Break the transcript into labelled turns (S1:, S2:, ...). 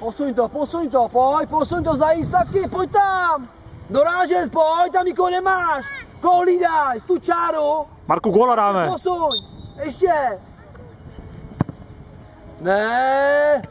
S1: Posuň to, posuň to, pojď, posuň to za taky, pojď tam. Dorážet, pojď, tam nikoho nemáš. Koho hlídáš, tu čáru.
S2: Marku, góla dáme.
S1: Posuň, ještě. Ne,